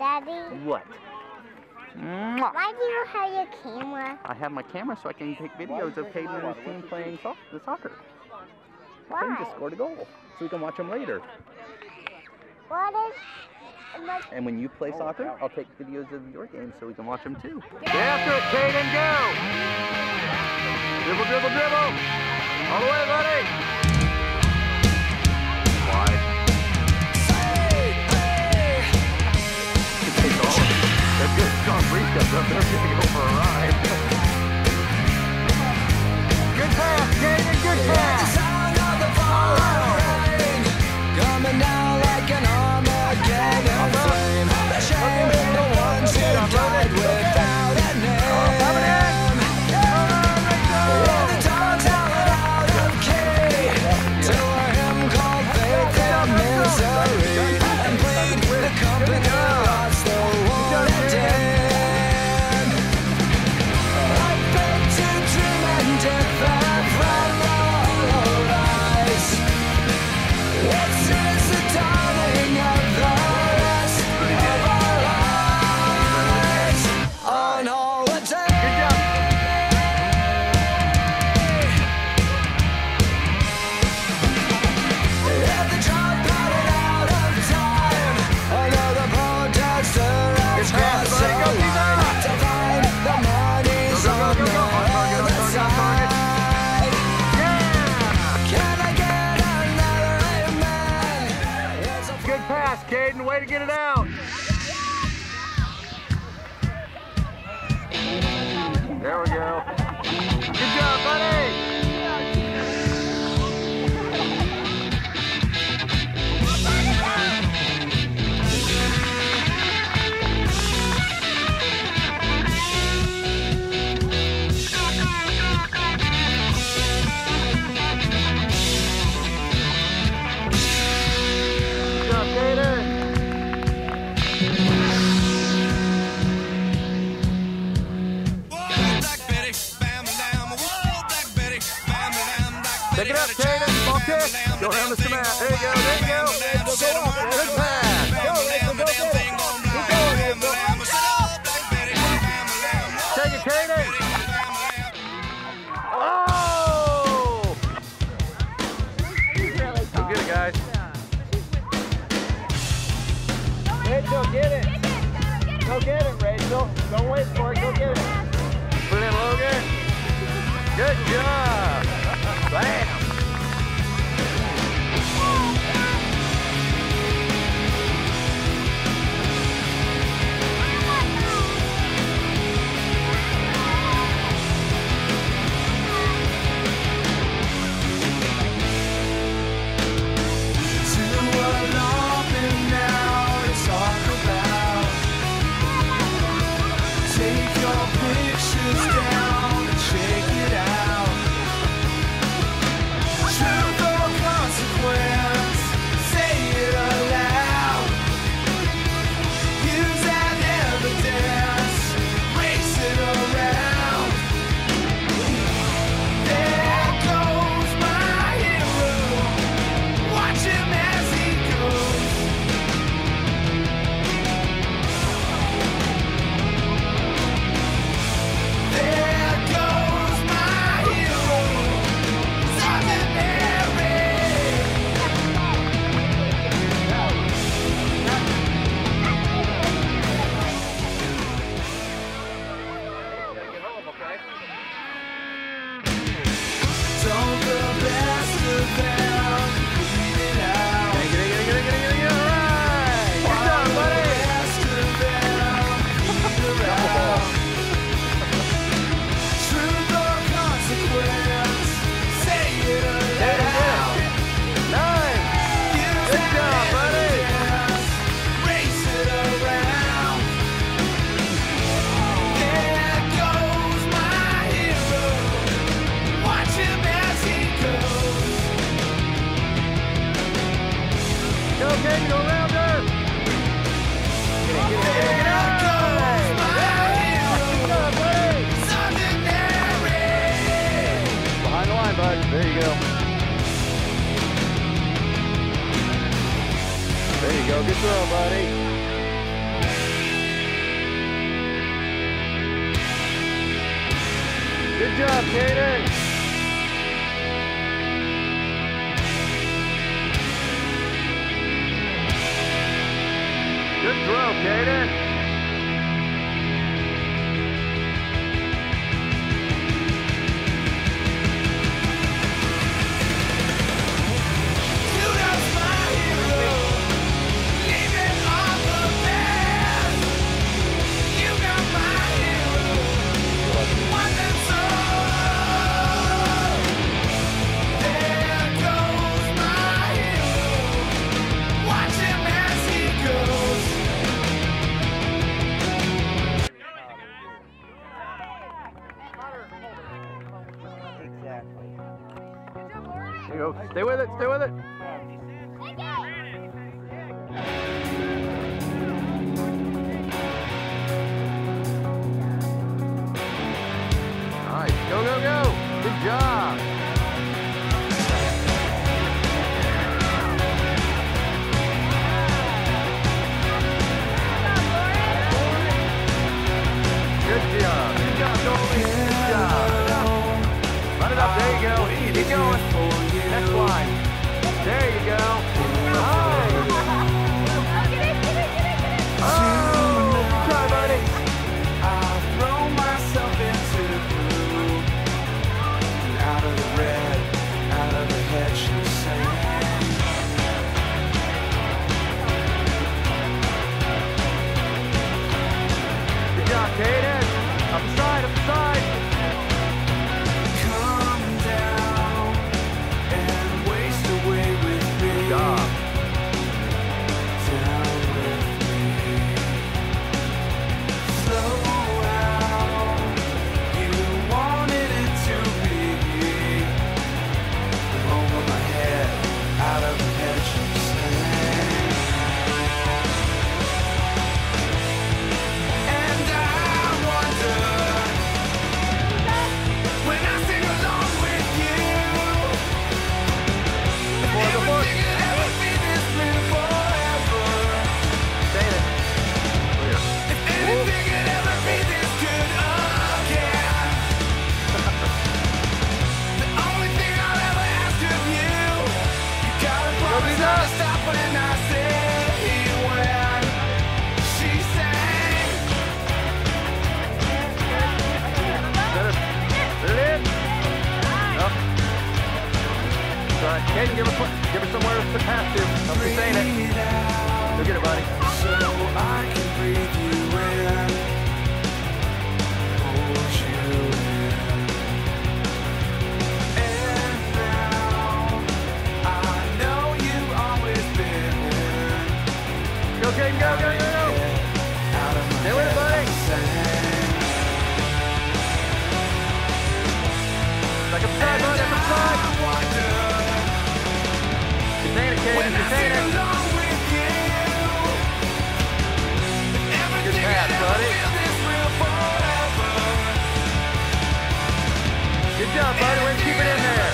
Daddy, What? Mwah. why do you have your camera? I have my camera so I can take videos of Caden and his team playing so- the soccer. Caden just scored a goal, so we can watch them later. What is And when you play soccer, I'll take videos of your games so we can watch them too. Get after it, Caden, go! Dribble, dribble, dribble! All the way, buddy! Go for a ride. Good pass, Caden, good pass! Go around the cement. There you go. There you go. Good pass. Take it, Caden. Oh! Go get it, guys. Rachel, get it. Go get it, Rachel. Don't wait for it. Go get it. Put it in, Logan. Good job. Bam. Good job, buddy. We're keeping it in there.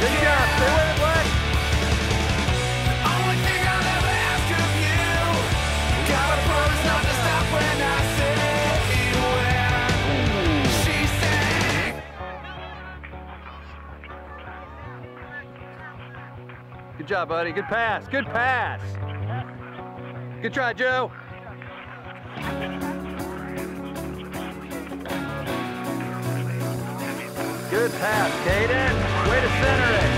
Good job. Stay with Good job, buddy. Good pass. Good pass. Good try, Joe. Good pass, Caden. Way to center it.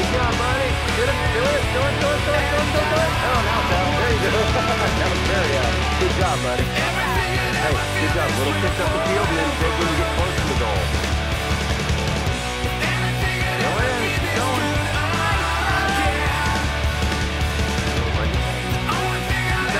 Good job, buddy. Get it, do it, do it, do it, do it, do it, do it, do it. Oh, now it's. There you go. that was very, good. good job, buddy. Hey, good job. Little kick up the field and then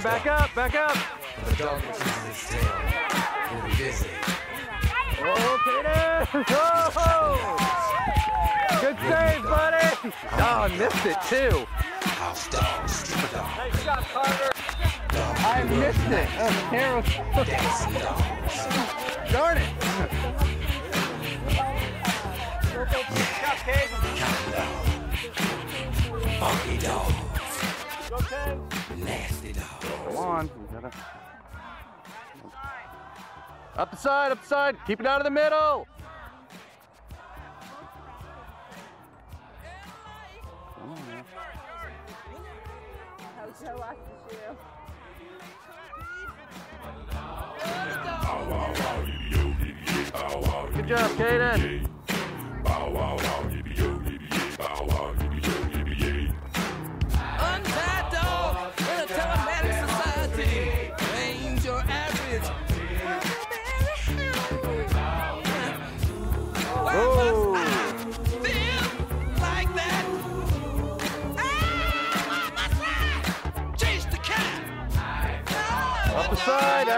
story. Caden, back up, back up. The dog that chases his tail. Really busy. Oh, Caden! Oh! Good save, buddy! Oh, I missed it too. House dogs, street dogs, Nice shot, Carter. I missed it. Oh, terrible. Darn it. Good job, Cade. Counting dogs. Funky dogs. Go, Cade. Nasty dogs. Come on. We gotta... Up the side, up the side. Keep it out of the middle. Come on, man. Good job, Caden.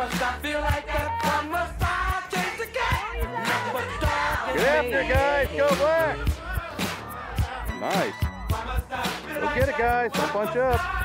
must I feel like that? Why must I chase the but the dog Get after guys. Go, Black. Nice. Go get it, guys. Don't bunch up.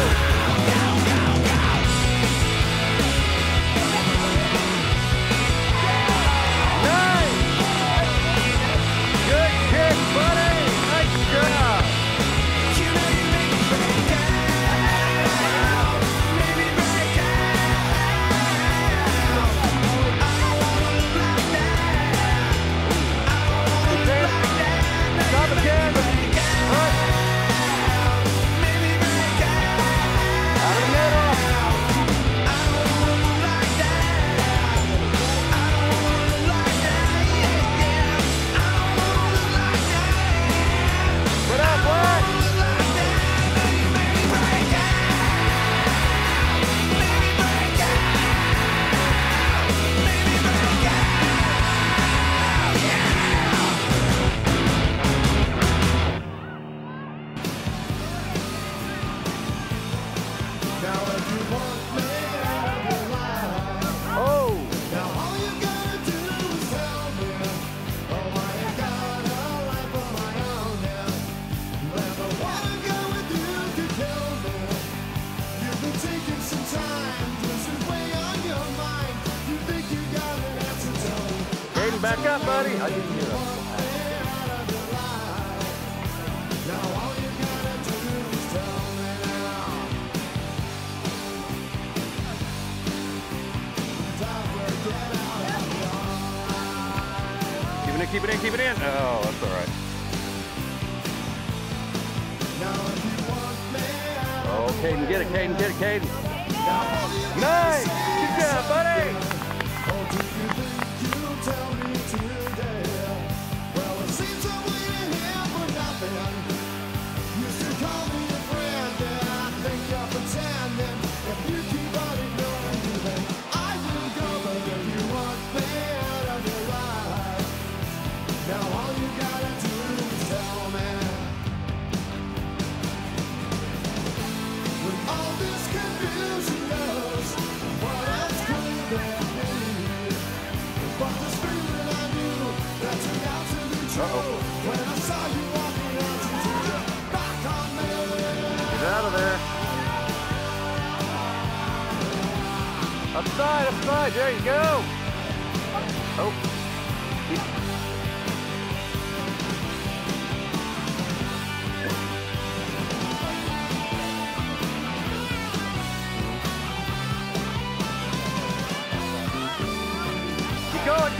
you. Down, down.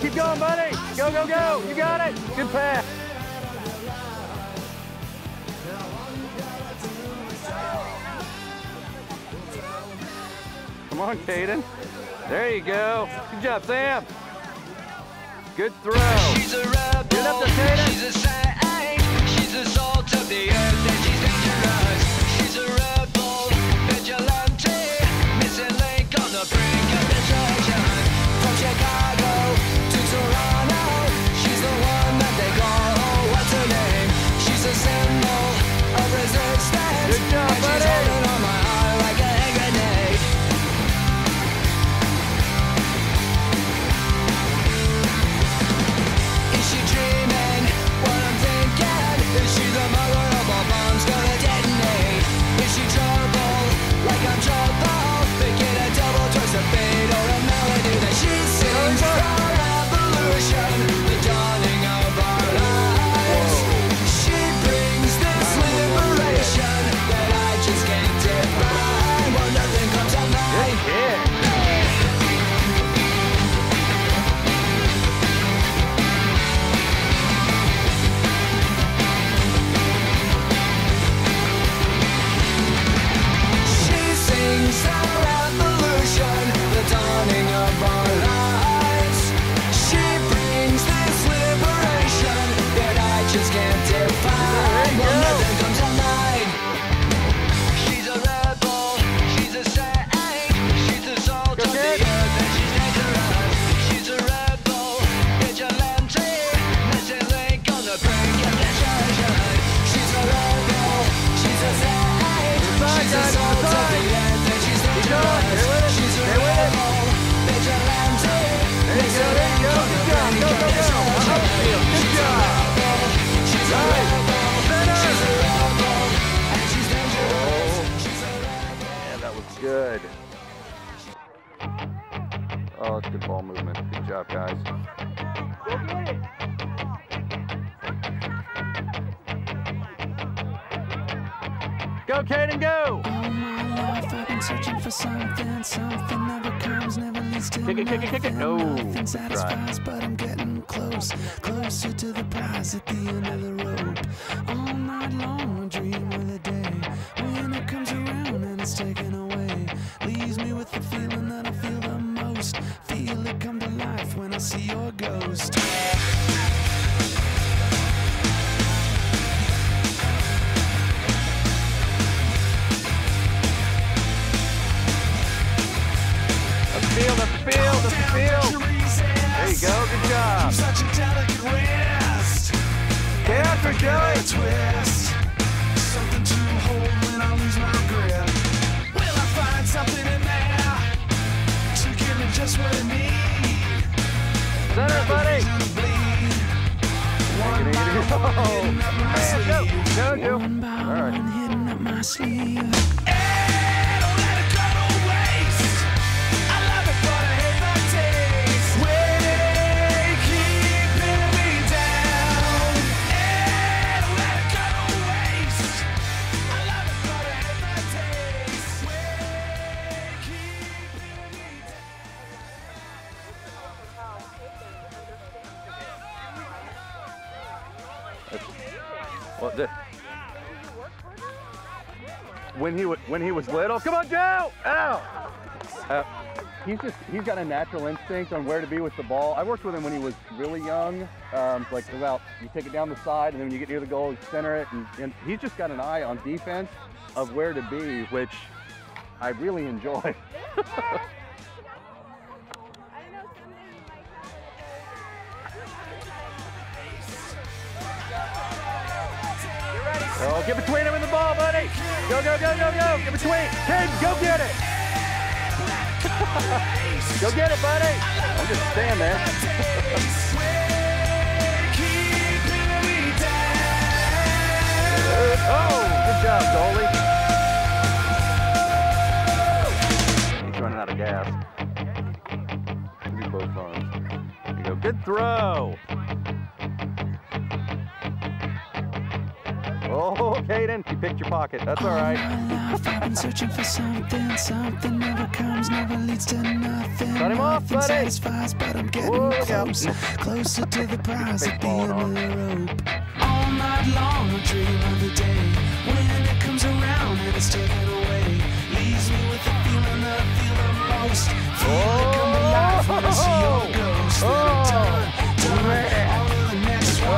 Keep going, buddy. Go, go, go. You got it. Good pass. Come on, Caden. There you go. Good job, Sam. Good throw. Get up there, Caden. good. Oh, it's good ball movement. Good job, guys. Go, Caden, go! Kick it, kick it, kick it. No. Good try. But I'm getting close, closer to the prize at the end of the rope. All night long, dreaming. For Joey. twist. Something to hold when I lose my grip. Will I find something in there to give me just what I need? Center, buddy. One by one, hitting up my sleeve. When he when he was little, come on, Joe! Ow! Uh, he's just he's got a natural instinct on where to be with the ball. I worked with him when he was really young, um, like about you take it down the side, and then when you get near the goal, you center it, and, and he's just got an eye on defense of where to be, which I really enjoy. Oh, get between him and the ball, buddy. Go, go, go, go, go. Get between. Kid, go get it. go get it, buddy. I'll just stand there. Oh, good job, goalie. He's running out of gas. Use both arms. There you go. Good throw. Oh, Caden, you picked your pocket. That's all right. life, I've been searching for something. Something never comes, never leads to nothing. Cut him off, Nothing buddy. satisfies, but I'm getting Whoa, close, closer to the prize at the end of the rope. All night long, I dream of the day when it comes around and it's taken away. Leaves me with the feeling I feel the most. Feel it come to life when I see your ghost. Then I'm done, oh. done,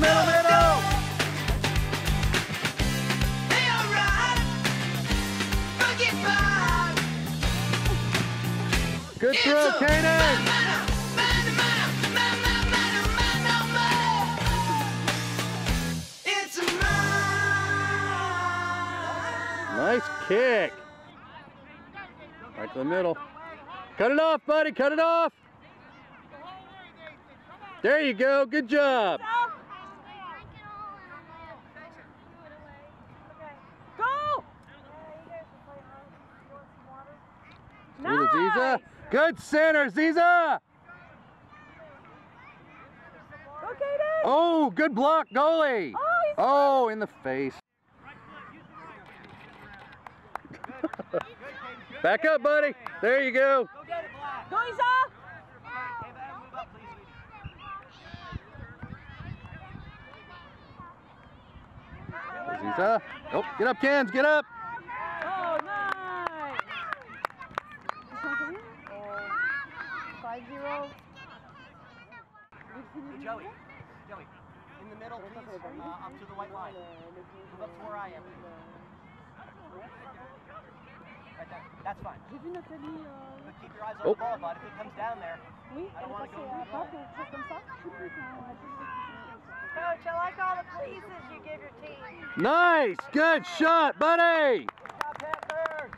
Middle, middle, middle. Hey, alright. Forget Bob. Good throw, Kanan. Nice kick. Right to the middle. Cut it off, buddy. Cut it off. There you go. Good job. Go! Through to Ziza. Good center, Ziza. Okay. Oh, good block, goalie. Oh, Oh, in the face. Back up, buddy. There you go. Go, Isa! Ziza. Oh, get up, Cans. Get up. Oh, nice! This one for you? Five zero. Joey, Joey, in the middle, please, uh, up to the white line. Move up to where I am. Right there. That's fine. J'ai vu Nathalie. Euh... But keep your eyes on Oh. the ball, bud. If it comes down there, I don't wanna go à deep. droite ou quelque chose comme ça. Je sais plus quand elle a dit. Coach, I like all the pleases you give your team. Nice. Good shot, buddy. Stop Panthers!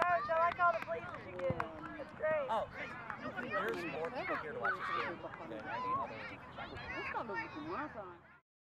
Coach, I like all the pleases you give. It's great. Oh, there's more people here to watch this game than any other.